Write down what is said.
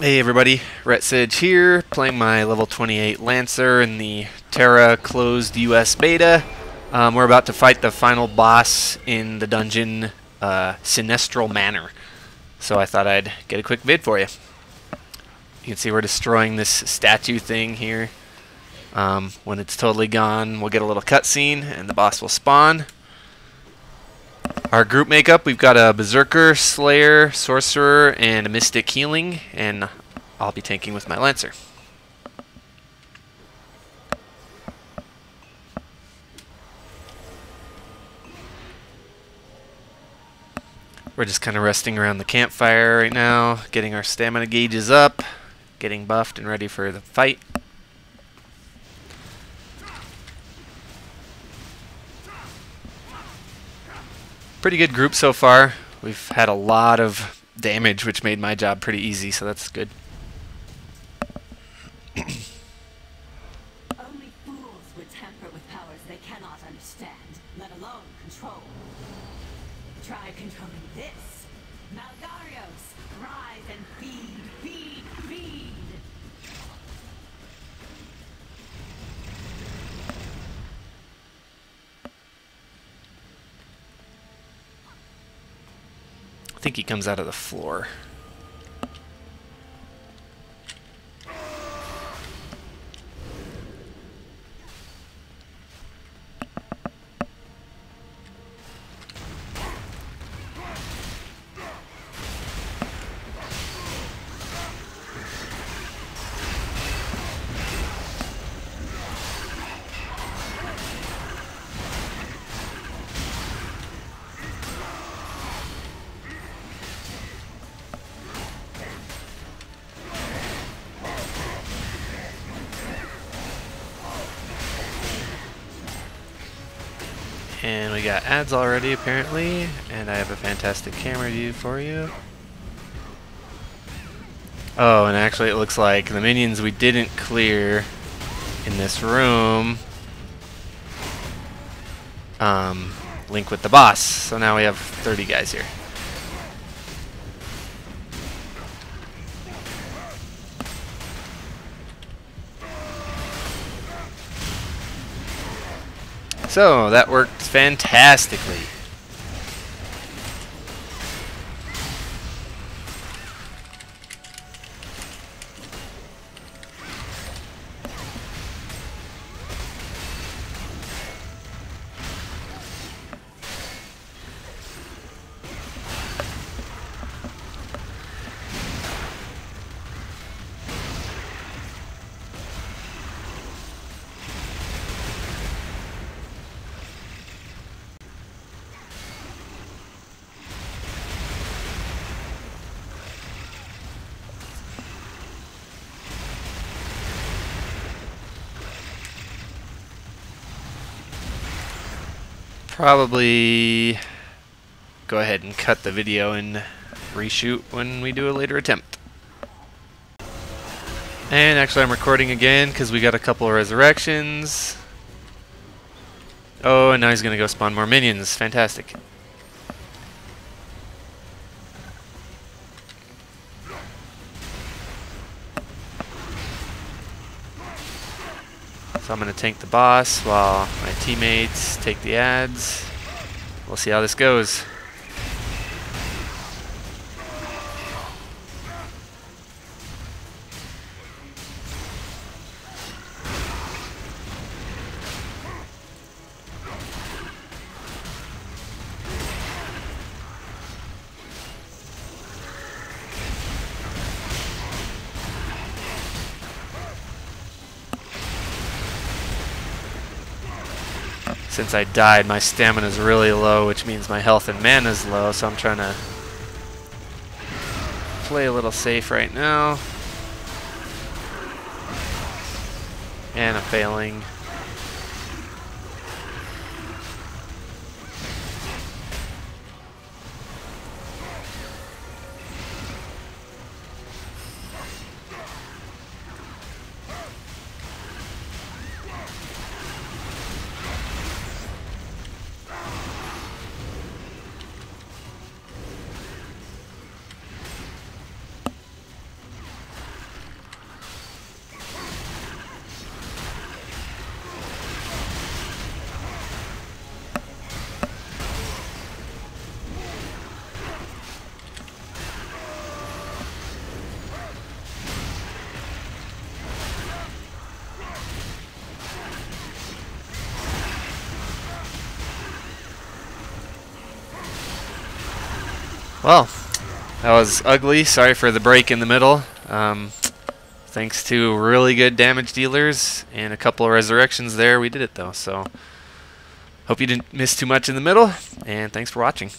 Hey everybody, Rhett here, playing my level 28 Lancer in the Tera closed US beta. Um, we're about to fight the final boss in the dungeon, uh, Sinestral Manor. So I thought I'd get a quick vid for you. You can see we're destroying this statue thing here. Um, when it's totally gone, we'll get a little cutscene and the boss will spawn. Our group makeup, we've got a Berserker, Slayer, Sorcerer, and a Mystic Healing, and I'll be tanking with my Lancer. We're just kind of resting around the campfire right now, getting our stamina gauges up, getting buffed and ready for the fight. Pretty good group so far. We've had a lot of damage, which made my job pretty easy, so that's good. Only fools would with powers they cannot understand, let alone control. Try controlling this. Think he comes out of the floor. And we got ads already, apparently, and I have a fantastic camera view for you. Oh, and actually it looks like the minions we didn't clear in this room um, link with the boss. So now we have 30 guys here. So, that worked fantastically. Probably go ahead and cut the video and reshoot when we do a later attempt. And actually I'm recording again because we got a couple of resurrections. Oh, and now he's going to go spawn more minions. Fantastic. So I'm going to tank the boss while my teammates take the ads. We'll see how this goes. Since I died, my stamina is really low, which means my health and mana is low, so I'm trying to play a little safe right now. And I'm failing. Well, that was ugly. Sorry for the break in the middle. Um, thanks to really good damage dealers and a couple of resurrections there, we did it though. So, hope you didn't miss too much in the middle, and thanks for watching.